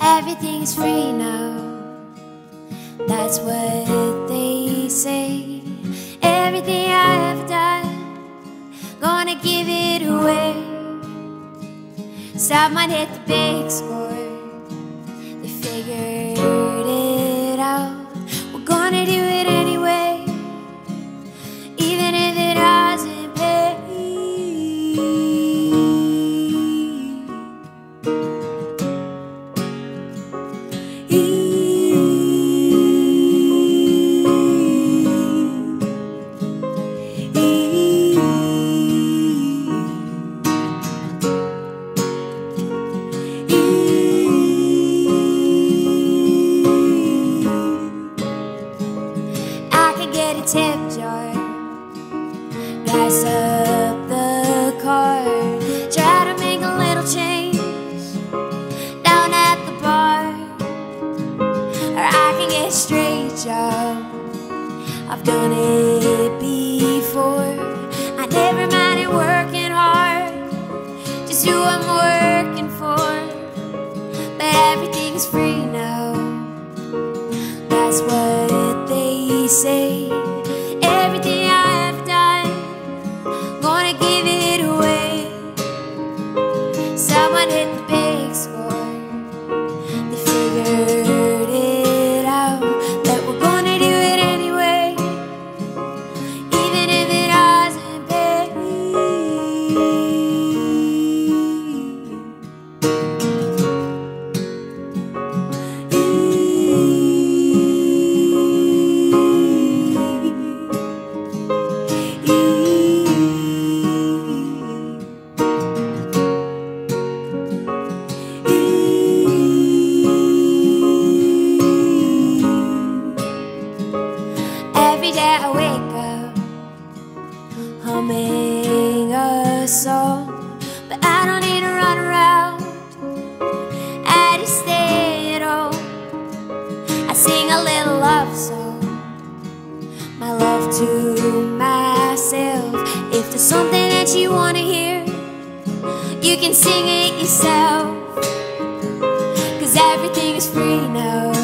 Everything's free now. That's what they say. Everything I have done, gonna give it away. Might hit the big score. Get a tip jar, gas Straight job. I've done it before. I never minded working hard, just who I'm working for. But everything's free now. That's what they say. Day I wake up humming a song, but I don't need to run around. I just stay at home. I sing a little love song, my love to myself. If there's something that you wanna hear, you can sing it yourself. Cause everything is free now.